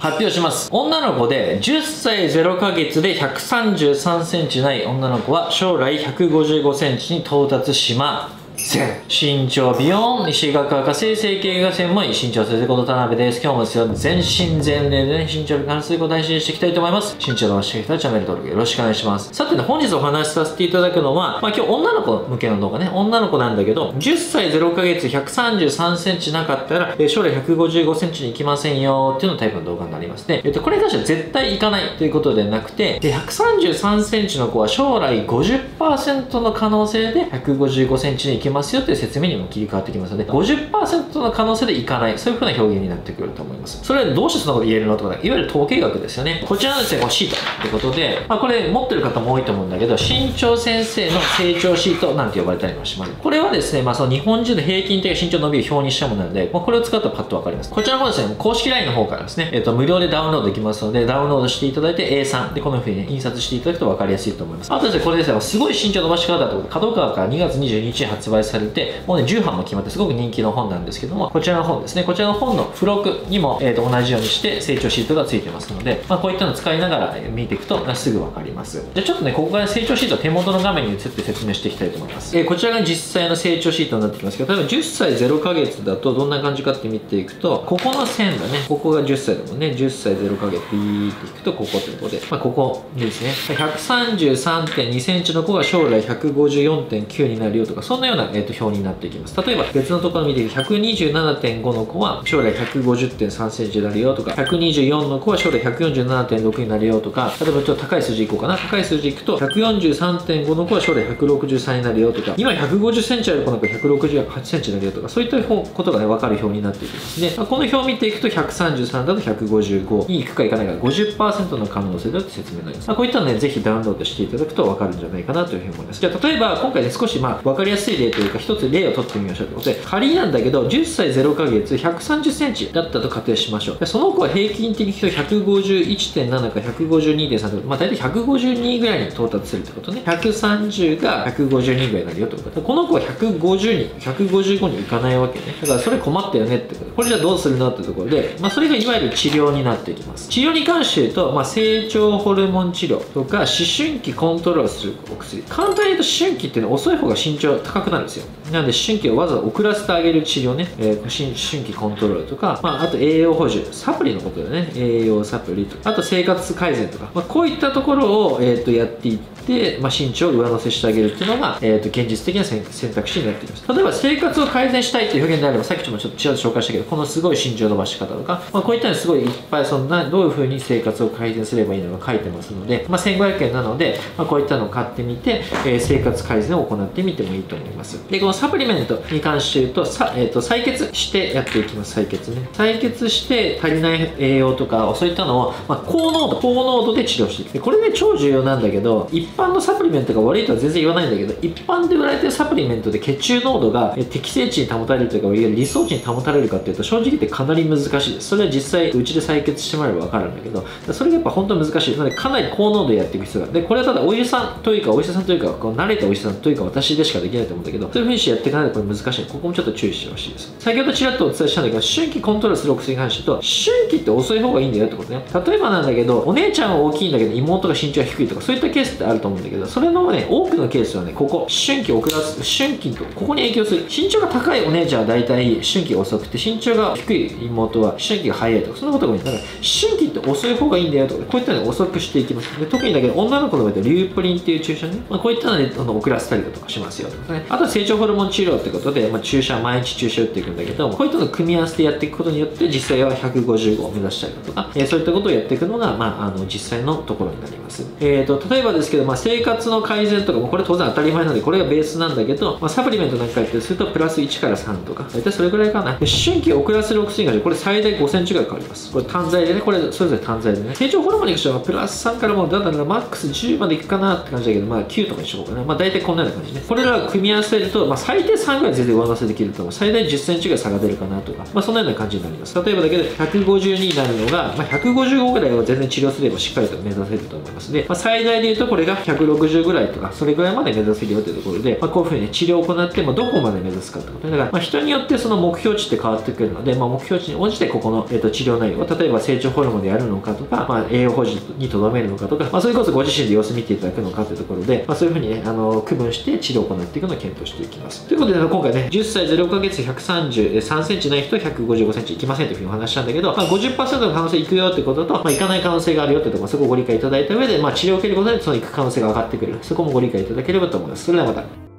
発表します。女の子で10歳0ヶ月で133センチない女の子は将来155センチに到達します。せ身長美容西学博士整形が専門医身長先生こと田辺です。今日もですよ。全身全霊でね身長に関することを大事にしていきたいと思います。身長伸ばしてきたらチャンネル登録よろしくお願いします。さてね本日お話しさせていただくのはまあ今日女の子向けの動画ね女の子なんだけど10歳0ヶ月133センチなかったらえ将来155センチに行きませんよっていうのタイプの動画になりますね。えっとこれに関しては絶対行かないということでなくてで133センチの子は将来50%の可能性で155センチに行きますよという説明にも切り替わってきますので50%の可能性でいかないそういうふうな表現になってくると思います。それはどうしてそんなこと言えるのとか、いわゆる統計学ですよね。こちらのですねシートってことで、まあ、これ持ってる方も多いと思うんだけど身長先生の成長シートなんて呼ばれたりもします。これはですね、まあ、その日本人の平均的身長伸びを表にしたものなので、まあ、これを使ったパッとわかります。こちらの方ですね公式 LINE の方からですね、えっと無料でダウンロードできますのでダウンロードしていただいて A3 でこのふうに、印刷していただくと分かりやすいと思います。あとですねこれですねすごい身長伸ばし方だと角川から2月22日に発売されてもうね10版も決まってすごく人気の本なんですけどもこちらの本ですね。こちらの本の付録にも、えー、と同じようにして成長シートが付いてますので、まあ、こういったのを使いながら見ていくとすぐ分かります。じゃあちょっとねここから成長シート手元の画面に移って説明していきたいと思います、えー、こちらが実際の成長シートになってきますけど例えば10歳0ヶ月だとどんな感じかって見ていくとここの線だねここが10歳だもんね。10歳0ヶ月ピーっていくとここということで、まあ、ここですね。133.2センチの子が将来154.9になるよとかそんなような、えー、と表になっていきます。例えば別のところ見て127.5の子は将来150.3センチになるよとか124の子は将来147.6になるよとか例えばちょっと高い数字いこうかな。高い数字いくと143.5の子は将来163になるよとか今150センチある子なんか168センチになるよとかそういったことがね分かる表になっていきます。で、この表を見ていくと133だと155に行くか行かないか50%の可能性だって説明になります、まあ、こういったのねぜひダウンロードしていただくと分かるんじゃないかなというふうに思います。じゃあ例えば今回ね少しまあ分かりやすい例とというか一つ例を取ってみましょうということで仮なんだけど10歳0ヶ月130センチだったと仮定しましょう。その子は平均的に151.7か152.3とまあ大体152ぐらいに到達するってことね。130が152ぐらいになるよってこと。この子は150に155にいかないわけね。だからそれ困ったよねってこと。これじゃあどうするのってところで、まあ、それがいわゆる治療になっていきます。治療に関して言うと、まあ、成長ホルモン治療とか思春期コントロールするお薬。簡単に言うと思春期っていうのは遅い方が身長高くなるですよ。なので思春期をわざわざ遅らせてあげる治療ね、えー、思春期コントロールとか、まあ、あと栄養補充。サプリのことだよね。栄養サプリとか。あと生活改善とか、まあ、こういったところを、えー、とやっていって、まあ、身長を上乗せしてあげるっていうのが、えー、と現実的な選択肢になっています。例えば生活を改善したいっていう表現であればさっきもちょっとちらっと紹介したけどこのすごい身長伸ばし方とか、まあ、こういったのすごいいっぱいそんなどういうふうに生活を改善すればいいのか書いてますので、まあ、1500円なので、まあ、こういったのを買ってみて、えー、生活改善を行ってみてもいいと思います。でこのサプリメントに関して言うとさ、えー、と採血してやっていきます採血ね。採血して足りない栄養とかそういったのを、まあ、高濃度高濃度で治療していく。でこれね超重要なんだけど一般のサプリメントが悪いとは全然言わないんだけど一般で売られてるサプリメントで血中濃度が適正値に保たれるというかいわゆる理想値に保たれるかっていうと正直言ってかなり難しいです。それは実際うちで採血してもらえば分かるんだけどそれがやっぱ本当難しい。なのでかなり高濃度でやっていく必要がある。でこれはただお医者さんというかお医者さんというかこう慣れたお医者さんというか私でしかできないと思うんだけどそういうふうにしてやっていかないとこれ難しい。ここもちょっと注意してほしいです。先ほどちらっとお伝えしたんだけど春期コントロールするお薬に関してと春期って遅い方がいいんだよってことね。例えばなんだけどお姉ちゃんは大きいんだけど妹が身長が低いとかそういったケースってあると思うんだけどそれのね多くのケースはねここ春期遅らす春期とここに影響する。身長が高いお姉ちゃんは大体春期が遅くて身長が低い妹は春期が早いとかそんなことが多い。だから春期って遅い方がいいんだよとかこういったの遅くしていきます。で特にだけど女の子の場合はリュープリンっていう注射ね、まあ、こういったのであの遅らせたりだとかしますよとかね。あと成長ホルモン治療ってことで、まあ、注射毎日注射打っていくんだけどこういったの組み合わせてやっていくことによって実際は155を目指したりだとか、えー、そういったことをやっていくのが、まあ、あの実際のところになります、えーと、例えばですけど、まあ、生活の改善とかもこれ当然当たり前なのでこれがベースなんだけど、まあ、サプリメントなんかやってするとプラス1から3とか大体それぐらいかな。思春期遅らせるお薬がこれ最大5センチぐらい変わります。これ単剤でねこれそれぞれ単剤でね。成長ホルモンに関してはプラス3からもうだんだんマックス10までいくかなって感じだけどまあ9とかにしようかな。まあ大体こんなような感じね。これらを組み合わせると、まあ、最低3ぐらい全然上乗せできると思う。最大1 0センチぐらい差が出るかなとか、まあ、そんなような感じになります。例えばだけど152になるのが、まあ、155ぐらいを全然治療すればしっかりと目指せると思いますで、まあ、最大で言うとこれが160ぐらいとかそれぐらいまで目指せるよというところで、まあ、こういうふうに、ね、治療を行ってもどこまで目指すかってこと。でだから、まあ、人によってその目標値って変わってくるので、まあ、目標値に応じてここの、えー、と治療内容を例えば成長ホルモンでやるのかとか、まあ、栄養保持にとどめるのかとか、まあ、それこそご自身で様子見ていただくのかというところで、まあ、そういうふうにねあの区分して治療を行っていくのを検討していきます。ということで、今回ね10歳0ヶ月133センチない人155センチいきませんというふうにお話したんだけど、まあ、50%の可能性いくよってことと、まあ、いかない可能性があるよってところそこをご理解いただいた上で、まあ、治療を受けることでそのいく可能性が上がってくる。そこもご理解いただければと思います。それではまた。